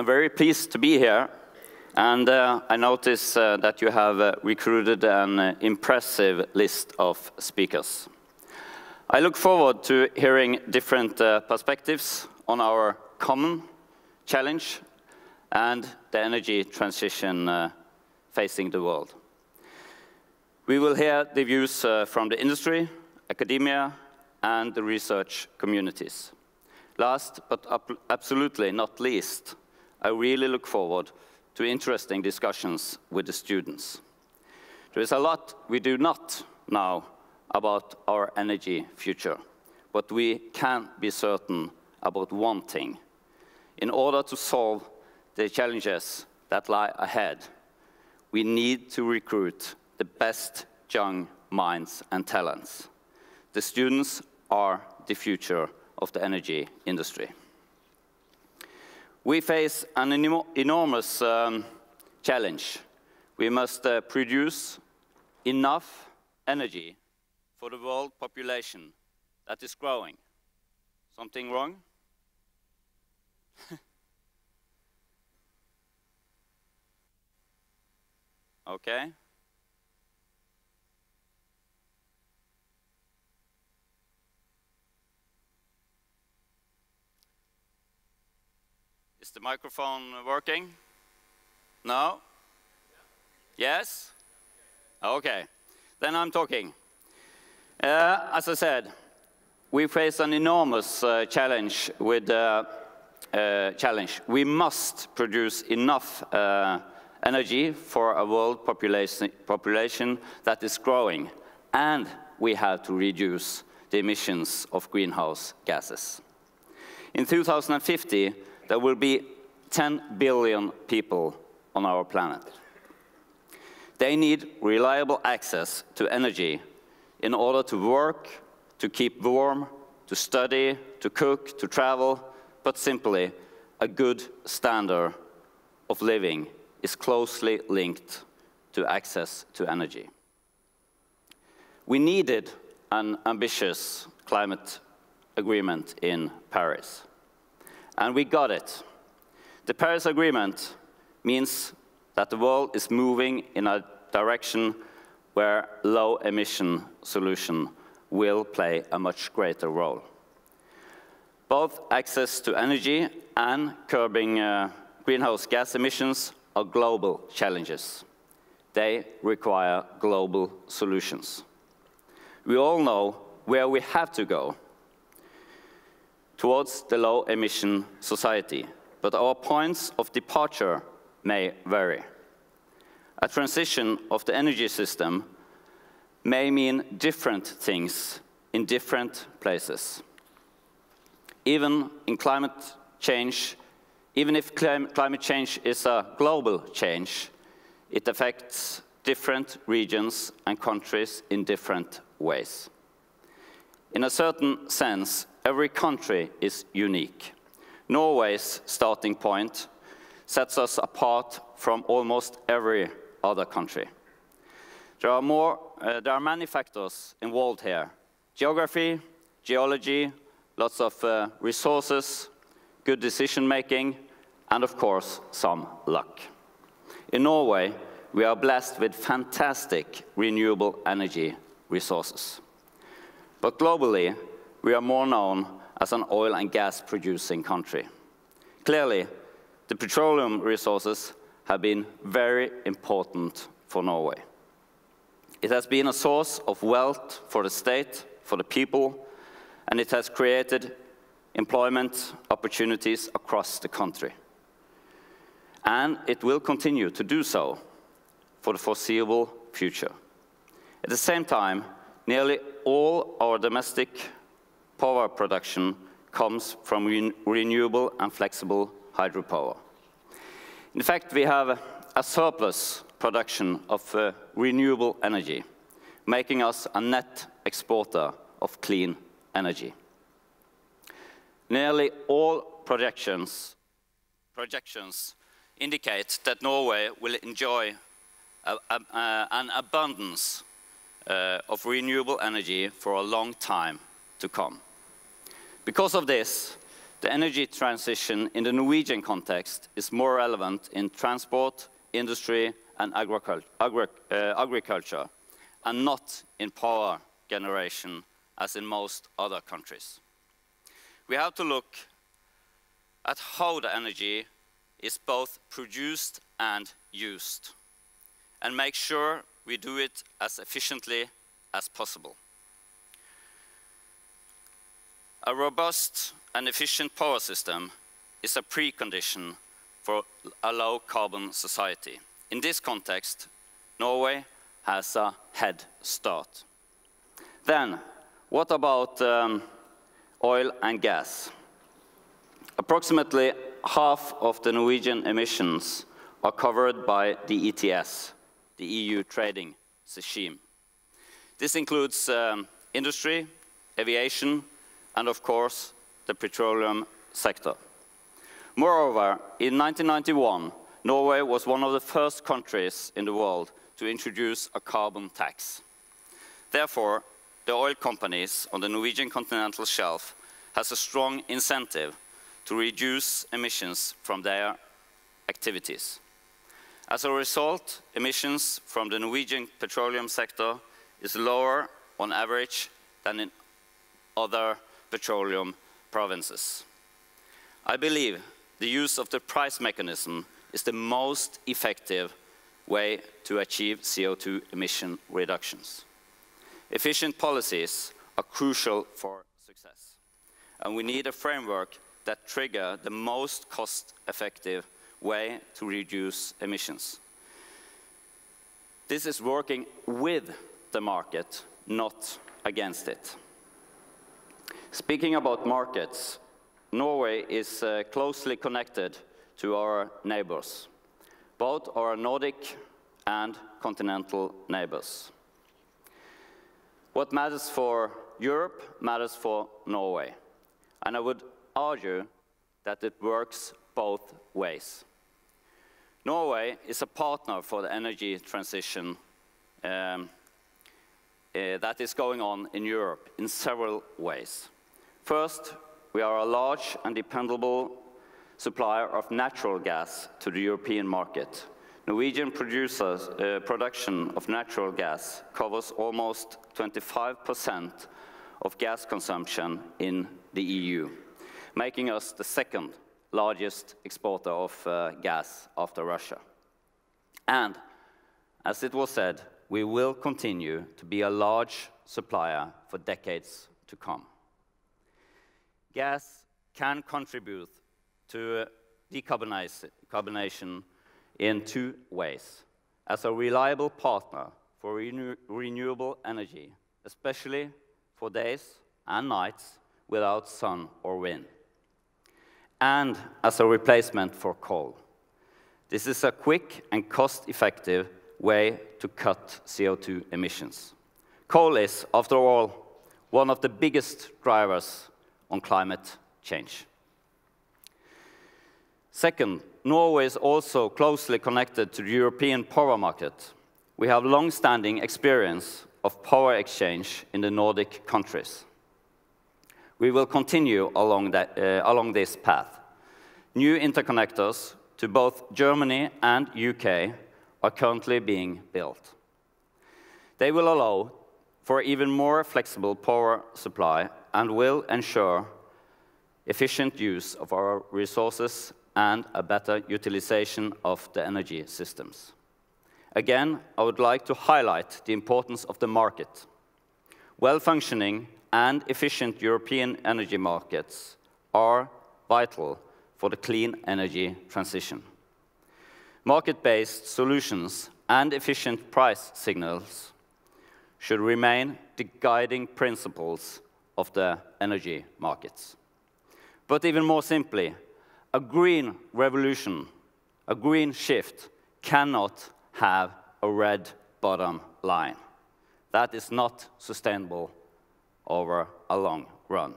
I'm very pleased to be here, and uh, I notice uh, that you have uh, recruited an impressive list of speakers. I look forward to hearing different uh, perspectives on our common challenge and the energy transition uh, facing the world. We will hear the views uh, from the industry, academia, and the research communities. Last but absolutely not least, I really look forward to interesting discussions with the students. There is a lot we do not know about our energy future, but we can be certain about one thing. In order to solve the challenges that lie ahead, we need to recruit the best young minds and talents. The students are the future of the energy industry. We face an enormous um, challenge. We must uh, produce enough energy for the world population that is growing. Something wrong? okay. Is the microphone working? No? Yes? Okay. Then I'm talking. Uh, as I said, we face an enormous uh, challenge with uh, uh challenge. We must produce enough uh, energy for a world population, population that is growing, and we have to reduce the emissions of greenhouse gases. In 2050, there will be 10 billion people on our planet. They need reliable access to energy in order to work, to keep warm, to study, to cook, to travel, but simply a good standard of living is closely linked to access to energy. We needed an ambitious climate agreement in Paris. And we got it. The Paris Agreement means that the world is moving in a direction where low emission solution will play a much greater role. Both access to energy and curbing uh, greenhouse gas emissions are global challenges. They require global solutions. We all know where we have to go towards the low-emission society, but our points of departure may vary. A transition of the energy system may mean different things in different places. Even in climate change, even if climate change is a global change, it affects different regions and countries in different ways. In a certain sense, every country is unique. Norway's starting point sets us apart from almost every other country. There are, more, uh, there are many factors involved here. Geography, geology, lots of uh, resources, good decision making, and of course, some luck. In Norway, we are blessed with fantastic renewable energy resources. But globally, we are more known as an oil and gas producing country. Clearly, the petroleum resources have been very important for Norway. It has been a source of wealth for the state, for the people, and it has created employment opportunities across the country. And it will continue to do so for the foreseeable future. At the same time, nearly all our domestic power production comes from re renewable and flexible hydropower. In fact, we have a surplus production of uh, renewable energy, making us a net exporter of clean energy. Nearly all projections, projections indicate that Norway will enjoy a, a, a, an abundance uh, of renewable energy for a long time to come. Because of this, The energy transition in the Norwegian context is more relevant in transport, industry, and uh, agriculture, and not in power generation as in most other countries. We have to look at how the energy is both produced and used, and make sure we do it as efficiently as possible. A robust and efficient power system is a precondition for a low-carbon society. In this context, Norway has a head start. Then, what about um, oil and gas? Approximately half of the Norwegian emissions are covered by the ETS, the EU trading regime. This includes um, industry, aviation, and of course, the petroleum sector. Moreover, in 1991, Norway was one of the first countries in the world to introduce a carbon tax. Therefore, the oil companies on the Norwegian continental shelf has a strong incentive to reduce emissions from their activities. As a result, emissions from the Norwegian petroleum sector is lower on average than in other petroleum provinces. I believe the use of the price mechanism is the most effective way to achieve CO2 emission reductions. Efficient policies are crucial for success, and we need a framework that trigger the most cost-effective way to reduce emissions. This is working with the market, not against it. Speaking about markets, Norway is uh, closely connected to our neighbors, both our Nordic and continental neighbors. What matters for Europe matters for Norway, and I would argue that it works both ways. Norway is a partner for the energy transition um, uh, that is going on in Europe in several ways. First, we are a large and dependable supplier of natural gas to the European market. Norwegian producers, uh, production of natural gas covers almost 25% of gas consumption in the EU making us the second largest exporter of uh, gas after Russia. And, as it was said, we will continue to be a large supplier for decades to come. Gas can contribute to decarbonization in two ways. As a reliable partner for renew renewable energy, especially for days and nights without sun or wind and as a replacement for coal. This is a quick and cost-effective way to cut CO2 emissions. Coal is, after all, one of the biggest drivers on climate change. Second, Norway is also closely connected to the European power market. We have long-standing experience of power exchange in the Nordic countries. We will continue along, that, uh, along this path. New interconnectors to both Germany and UK are currently being built. They will allow for even more flexible power supply and will ensure efficient use of our resources and a better utilization of the energy systems. Again, I would like to highlight the importance of the market. Well-functioning and efficient European energy markets are vital for the clean energy transition. Market-based solutions and efficient price signals should remain the guiding principles of the energy markets. But even more simply, a green revolution, a green shift, cannot have a red bottom line. That is not sustainable over a long run.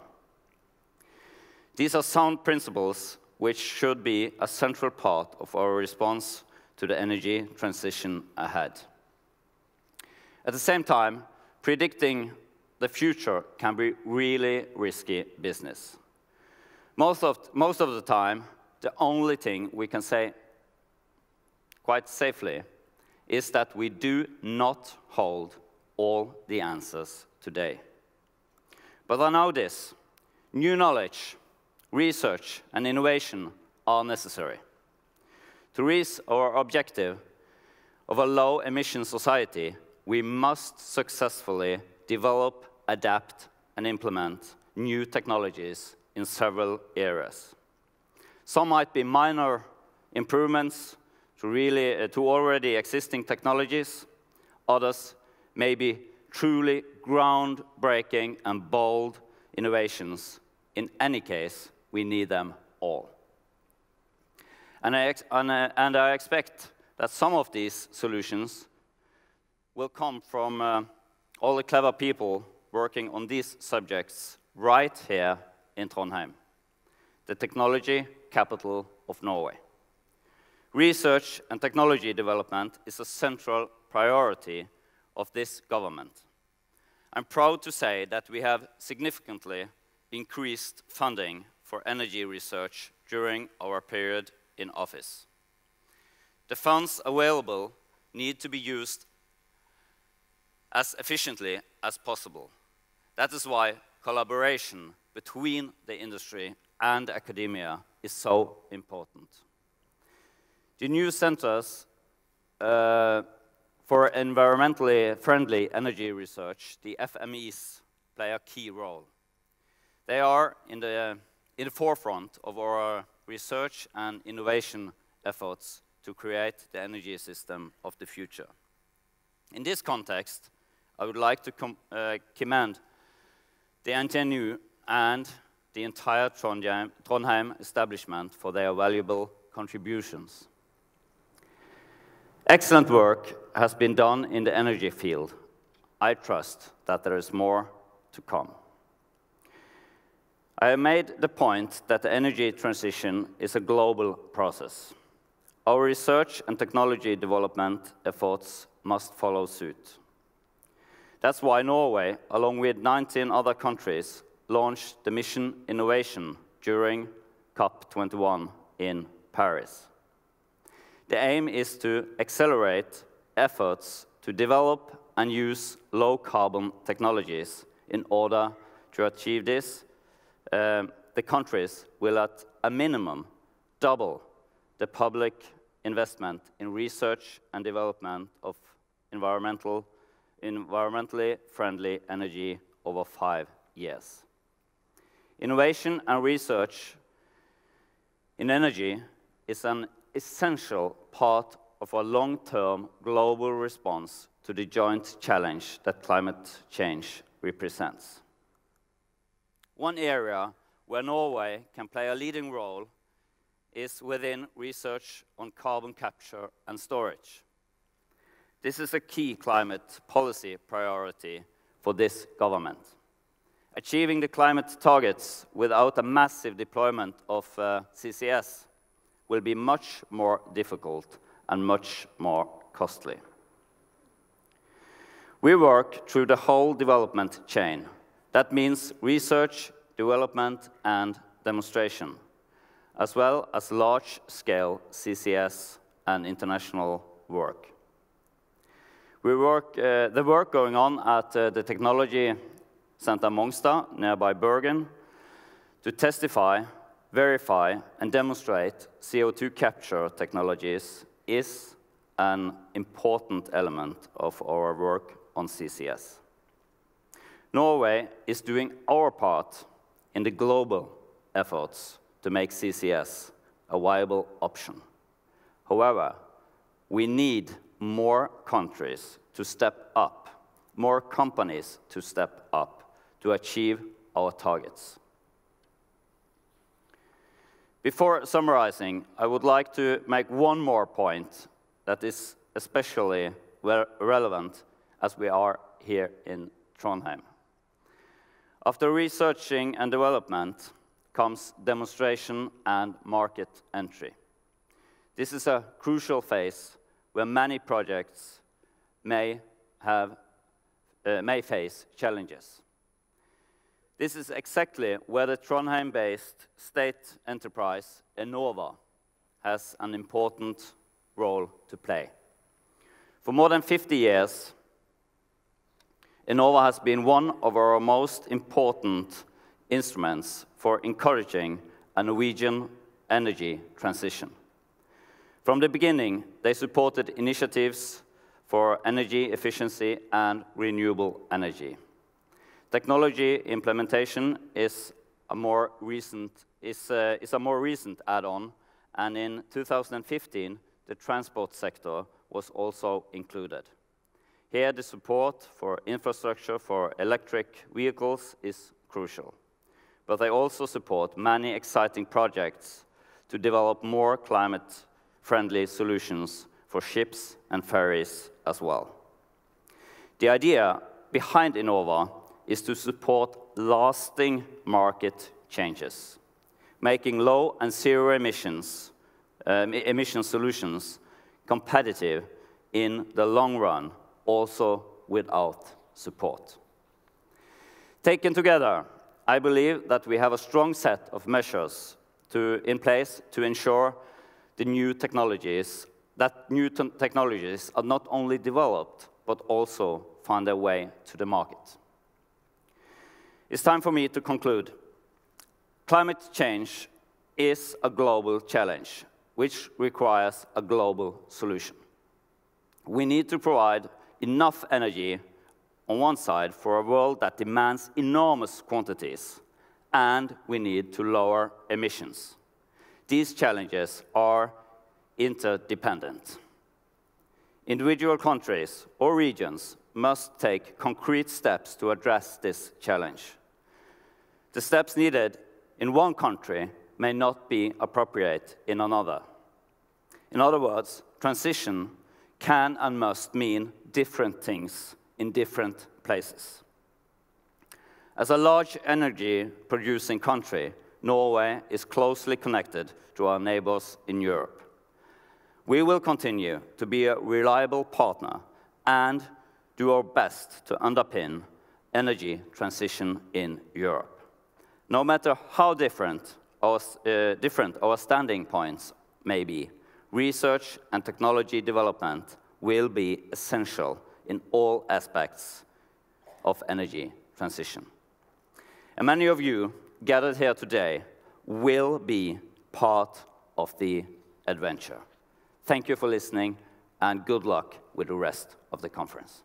These are sound principles which should be a central part of our response to the energy transition ahead. At the same time, predicting the future can be really risky business. Most of, most of the time, the only thing we can say quite safely is that we do not hold all the answers today. But I know this, new knowledge, research, and innovation are necessary. To reach our objective of a low-emission society, we must successfully develop, adapt, and implement new technologies in several areas. Some might be minor improvements to, really, uh, to already existing technologies. Others may be truly groundbreaking and bold innovations. In any case, we need them all. And I, and, uh, and I expect that some of these solutions will come from uh, all the clever people working on these subjects right here in Trondheim, the technology capital of Norway. Research and technology development is a central priority of this government. I'm proud to say that we have significantly increased funding for energy research during our period in office. The funds available need to be used as efficiently as possible. That is why collaboration between the industry and academia is so important. The new centers uh, for environmentally friendly energy research, the FMEs, play a key role. They are in the, in the forefront of our research and innovation efforts to create the energy system of the future. In this context, I would like to uh, commend the er NTNU and the entire Trondheim, Trondheim establishment for their valuable contributions. Excellent work has been done in the energy field. I trust that there is more to come. I have made the point that the energy transition is a global process. Our research and technology development efforts must follow suit. That's why Norway, along with 19 other countries, launched the Mission Innovation during COP21 in Paris. The aim is to accelerate efforts to develop and use low-carbon technologies. In order to achieve this, uh, the countries will at a minimum double the public investment in research and development of environmental environmentally friendly energy over five years. Innovation and research in energy is an essential part of a long-term global response to the joint challenge that climate change represents. One area where Norway can play a leading role is within research on carbon capture and storage. This is a key climate policy priority for this government. Achieving the climate targets without a massive deployment of uh, CCS will be much more difficult and much more costly. We work through the whole development chain. That means research, development, and demonstration, as well as large-scale CCS and international work. We work, uh, the work going on at uh, the Technology Center Mongstad, nearby Bergen, to testify, verify, and demonstrate CO2 capture technologies is an important element of our work on CCS. Norway is doing our part in the global efforts to make CCS a viable option. However, we need more countries to step up, more companies to step up to achieve our targets. Before summarizing, I would like to make one more point that is especially relevant as we are here in Trondheim. After researching and development comes demonstration and market entry. This is a crucial phase where many projects may, have, uh, may face challenges. This is exactly where the Trondheim-based state enterprise, Enova, has an important role to play. For more than 50 years, Enova has been one of our most important instruments for encouraging a Norwegian energy transition. From the beginning, they supported initiatives for energy efficiency and renewable energy. Technology implementation is a more recent, is, uh, is a more recent add-on, and in 2015, the transport sector was also included. Here, the support for infrastructure for electric vehicles is crucial. But they also support many exciting projects to develop more climate-friendly solutions for ships and ferries as well. The idea behind Enova is to support lasting market changes, making low and zero emissions, um, emission solutions competitive in the long run, also without support. Taken together, I believe that we have a strong set of measures to, in place to ensure the new technologies, that new technologies are not only developed, but also find their way to the market. It's time for me to conclude. Climate change is a global challenge, which requires a global solution. We need to provide enough energy on one side for a world that demands enormous quantities, and we need to lower emissions. These challenges are interdependent. Individual countries or regions must take concrete steps to address this challenge. The steps needed in one country may not be appropriate in another. In other words, transition can and must mean different things in different places. As a large energy producing country, Norway is closely connected to our neighbors in Europe. We will continue to be a reliable partner and do our best to underpin energy transition in Europe. No matter how different our, uh, different our standing points may be, research and technology development will be essential in all aspects of energy transition. And many of you gathered here today will be part of the adventure. Thank you for listening, and good luck with the rest of the conference.